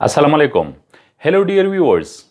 Assalamu alaikum. Hello dear viewers.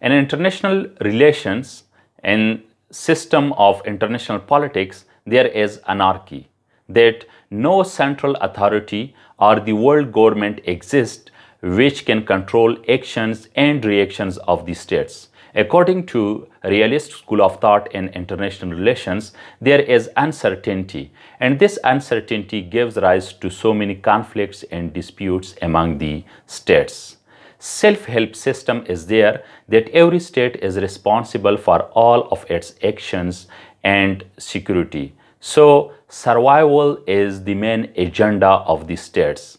In international relations and system of international politics, there is anarchy. That no central authority or the world government exists which can control actions and reactions of the states. According to realist school of thought in international relations, there is uncertainty and this uncertainty gives rise to so many conflicts and disputes among the states. Self-help system is there that every state is responsible for all of its actions and security. So survival is the main agenda of the states.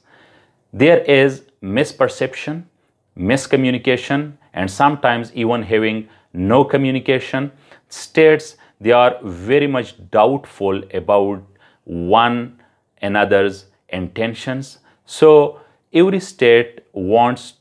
There is misperception, miscommunication, and sometimes even having no communication. States, they are very much doubtful about one another's intentions. So every state wants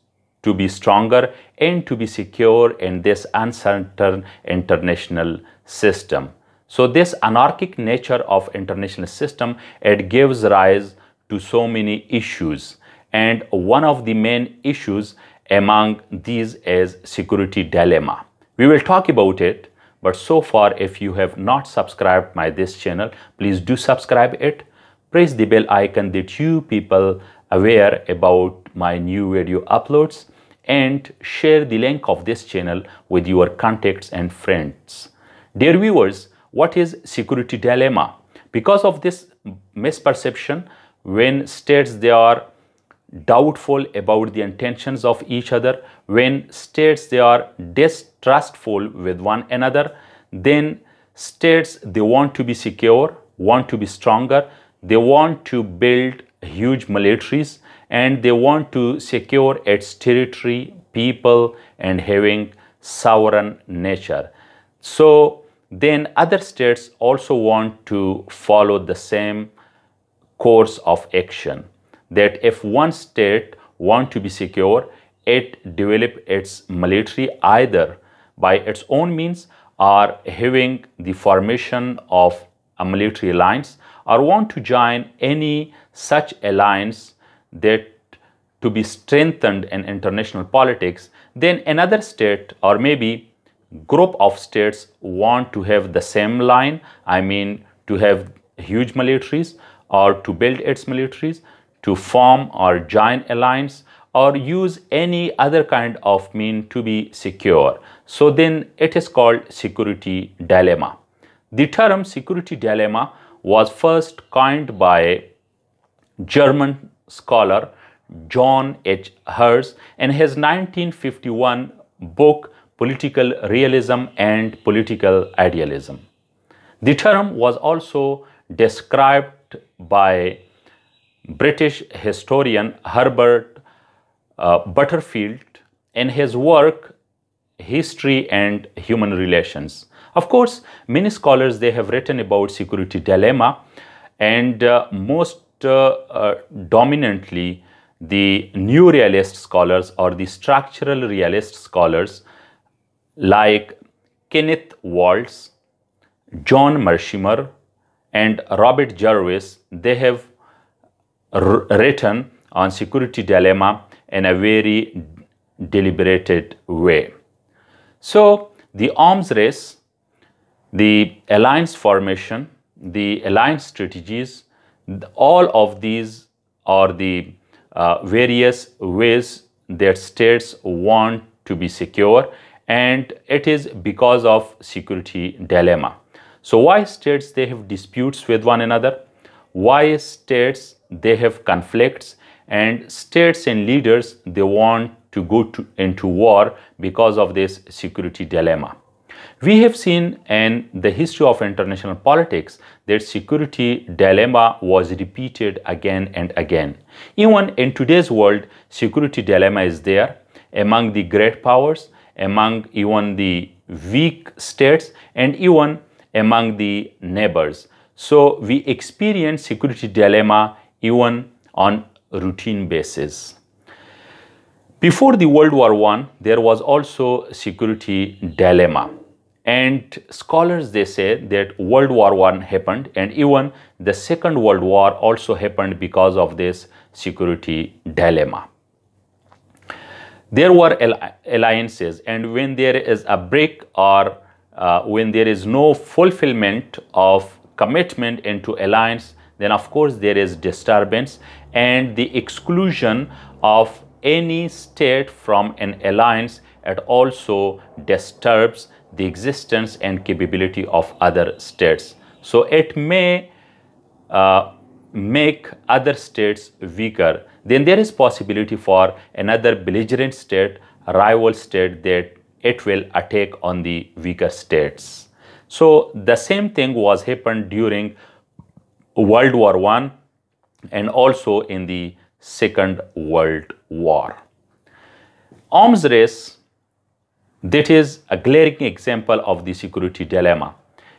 to be stronger and to be secure in this uncertain international system. So this anarchic nature of international system, it gives rise to so many issues. And one of the main issues among these is security dilemma. We will talk about it, but so far if you have not subscribed my this channel, please do subscribe it. Press the bell icon that you people aware about my new video uploads and share the link of this channel with your contacts and friends. Dear viewers, what is security dilemma? Because of this misperception, when states they are doubtful about the intentions of each other, when states they are distrustful with one another, then states they want to be secure, want to be stronger, they want to build huge militaries and they want to secure its territory, people and having sovereign nature. So then other states also want to follow the same course of action that if one state want to be secure it develop its military either by its own means or having the formation of a military alliance or want to join any such alliance that to be strengthened in international politics then another state or maybe group of states want to have the same line, I mean to have huge militaries or to build its militaries, to form or join alliance or use any other kind of mean to be secure. So then it is called security dilemma. The term security dilemma was first coined by German scholar John H. Herz in his 1951 book political realism and political idealism. The term was also described by British historian Herbert uh, Butterfield in his work History and Human Relations. Of course, many scholars they have written about security dilemma and uh, most uh, uh dominantly the neorealist scholars or the structural realist scholars like Kenneth Waltz, John Mearsheimer, and Robert Jervis, they have written on security dilemma in a very deliberated way. So the arms race, the alliance formation, the alliance strategies, all of these are the uh, various ways that states want to be secure and it is because of security dilemma. So why states they have disputes with one another? Why states they have conflicts and states and leaders they want to go to, into war because of this security dilemma. We have seen in the history of international politics that security dilemma was repeated again and again. Even in today's world, security dilemma is there among the great powers among even the weak states and even among the neighbors. So we experience security dilemma even on routine basis. Before the World War I, there was also security dilemma. And scholars, they say that World War I happened and even the Second World War also happened because of this security dilemma. there were alliances and when there is a break or uh, when there is no fulfillment of commitment into alliance then of course there is disturbance and the exclusion of any state from an alliance. It also disturbs the existence and capability of other states. So it may uh, make other states weaker. Then there is possibility for another belligerent state, rival state that it will attack on the weaker states. So the same thing was happened during World War I and also in the Second World War. Arms race, that is a glaring example of the security dilemma.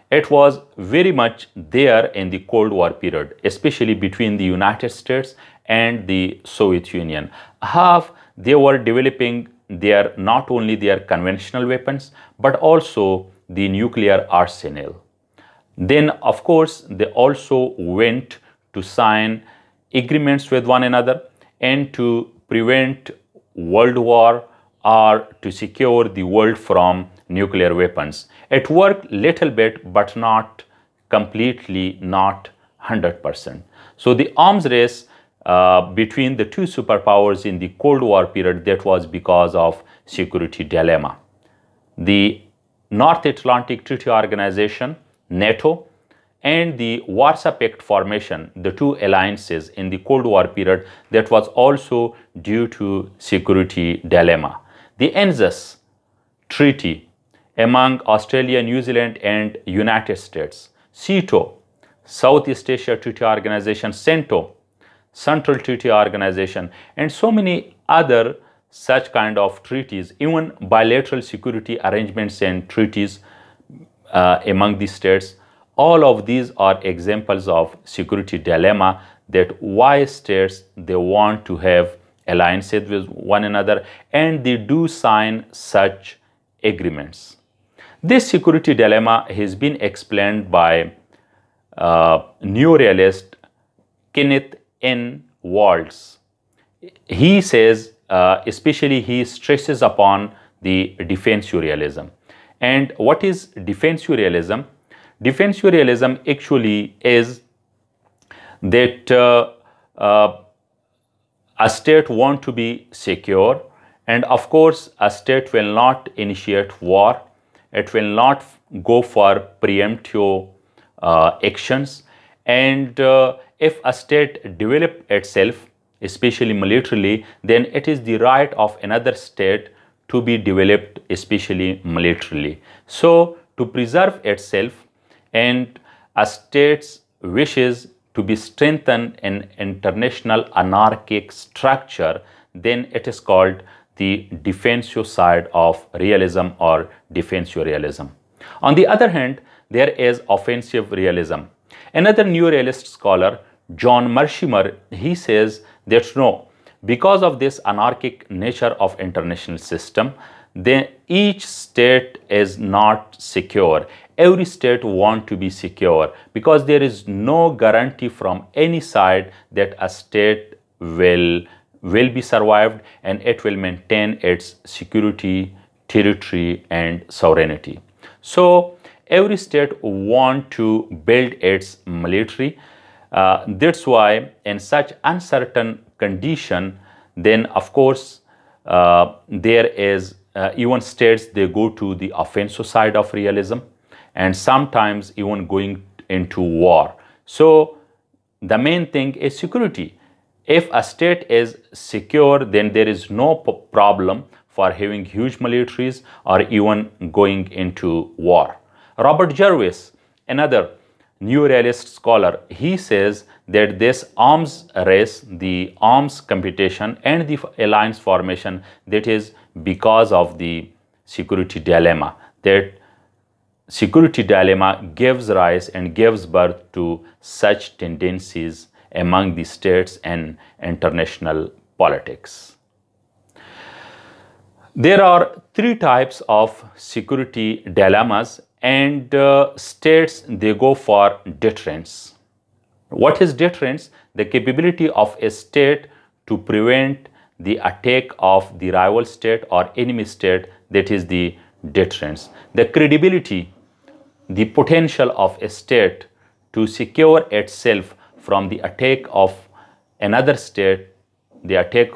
It was very much there in the Cold War period, especially between the United States and the Soviet Union. Half they were developing their not only their conventional weapons but also the nuclear arsenal. Then of course they also went to sign agreements with one another and to prevent world war or to secure the world from nuclear weapons. It worked little bit but not completely, not 100%. So the arms race uh, between the two superpowers in the Cold War period that was because of security dilemma. The North Atlantic Treaty Organization, NATO, and the Warsaw Pact formation, the two alliances in the Cold War period, that was also due to security dilemma. The ANZUS Treaty among Australia, New Zealand, and United States, SEATO, Southeast Asia Treaty Organization, CENTO, Central Treaty Organization, and so many other such kind of treaties, even bilateral security arrangements and treaties uh, among the states. All of these are examples of security dilemma that why states they want to have alliances with one another and they do sign such agreements. This security dilemma has been explained by uh, neorealist Kenneth N. Waltz. He says, uh, especially he stresses upon the defense realism. And what is defensive realism? Defensive realism actually is that uh, uh, a state want to be secure and of course a state will not initiate war. It will not go for preemptive uh, actions and uh, if a state develop itself, especially militarily, then it is the right of another state to be developed, especially militarily. So, to preserve itself and a state's wishes to be strengthened in international anarchic structure, then it is called the defensive side of realism or defensive realism. On the other hand, there is offensive realism. Another neorealist scholar, John Mearsheimer, he says that no, because of this anarchic nature of international system, then each state is not secure. Every state want to be secure because there is no guarantee from any side that a state will will be survived and it will maintain its security, territory and sovereignty. So every state want to build its military uh, that's why in such uncertain condition, then of course uh, there is uh, even states they go to the offensive side of realism and sometimes even going into war. So the main thing is security. If a state is secure, then there is no problem for having huge militaries or even going into war. Robert Jervis, another neorealist scholar, he says that this arms race, the arms competition and the alliance formation, that is because of the security dilemma, that security dilemma gives rise and gives birth to such tendencies among the states and international politics. There are three types of security dilemmas and uh, states they go for deterrence. What is deterrence? The capability of a state to prevent the attack of the rival state or enemy state that is the deterrence. The credibility, the potential of a state to secure itself from the attack of another state, the attack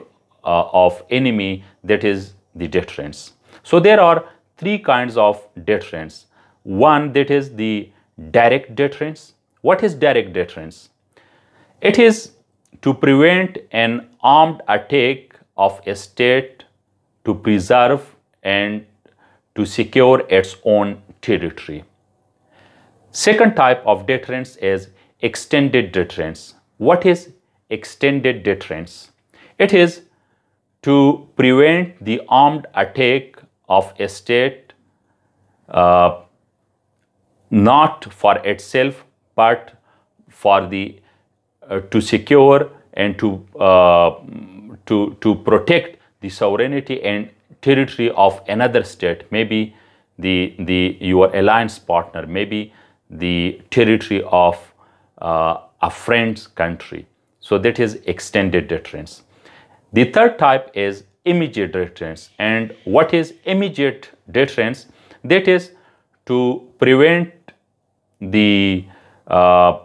uh, of enemy that is the deterrence. So there are three kinds of deterrence. One that is the direct deterrence. What is direct deterrence? It is to prevent an armed attack of a state to preserve and to secure its own territory. Second type of deterrence is extended deterrence. What is extended deterrence? It is to prevent the armed attack of a state uh, not for itself but for the uh, to secure and to uh, to to protect the sovereignty and territory of another state maybe the the your alliance partner maybe the territory of uh, a friend's country. So that is extended deterrence. The third type is immediate deterrence. And what is immediate deterrence? That is to prevent the uh,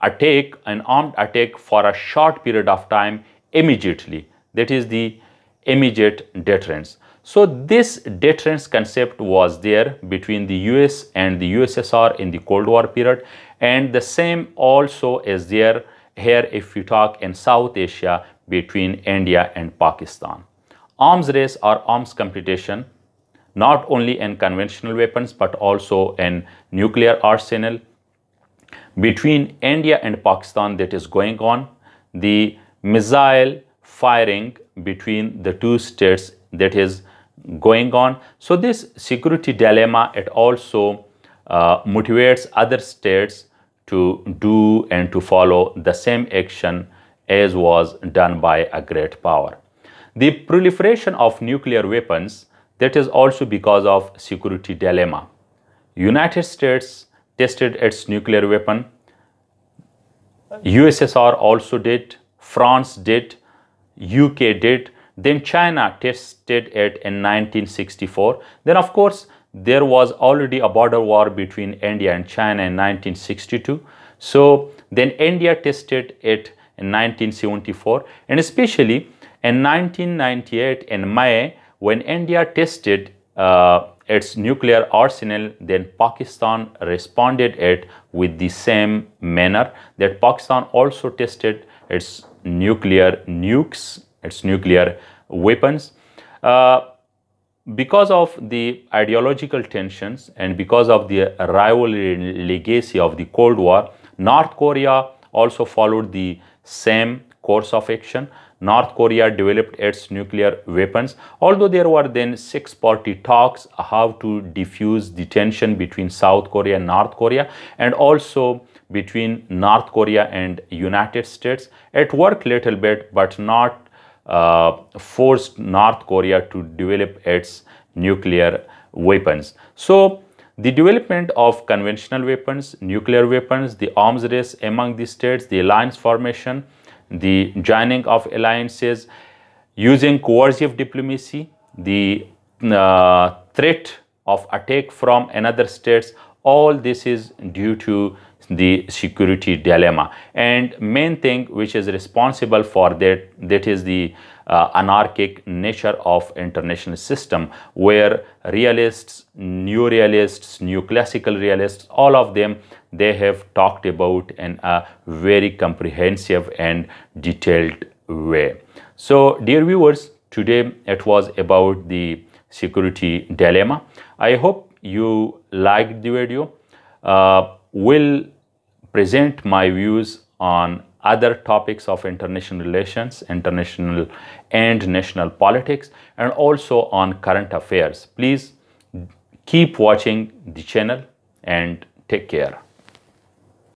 attack, an armed attack for a short period of time immediately. That is the immediate deterrence. So this deterrence concept was there between the US and the USSR in the Cold War period and the same also is there here if we talk in South Asia between India and Pakistan. Arms race or arms competition not only in conventional weapons but also in nuclear arsenal between India and Pakistan that is going on, the missile firing between the two states that is going on. So this security dilemma, it also uh, motivates other states to do and to follow the same action as was done by a great power. The proliferation of nuclear weapons, that is also because of security dilemma. United States tested its nuclear weapon. USSR also did, France did, UK did, then China tested it in 1964. Then of course, there was already a border war between India and China in 1962. So then India tested it in 1974 and especially in 1998 in May when India tested uh, its nuclear arsenal, then Pakistan responded it with the same manner that Pakistan also tested its nuclear nukes, its nuclear weapons. Uh, because of the ideological tensions and because of the rivalry legacy of the Cold War, North Korea also followed the same course of action. North Korea developed its nuclear weapons, although there were then six party talks how to diffuse the tension between South Korea and North Korea and also between North Korea and United States. It worked little bit but not uh, forced North Korea to develop its nuclear weapons. So the development of conventional weapons, nuclear weapons, the arms race among the states, the alliance formation, the joining of alliances, using coercive diplomacy, the uh, threat of attack from another states, all this is due to the security dilemma. And main thing which is responsible for that that is the uh, anarchic nature of international system where realists neorealists new classical realists all of them they have talked about in a very comprehensive and detailed way. So dear viewers today it was about the security dilemma. I hope you liked the video. Uh, will present my views on other topics of international relations, international and national politics, and also on current affairs. Please keep watching the channel and take care.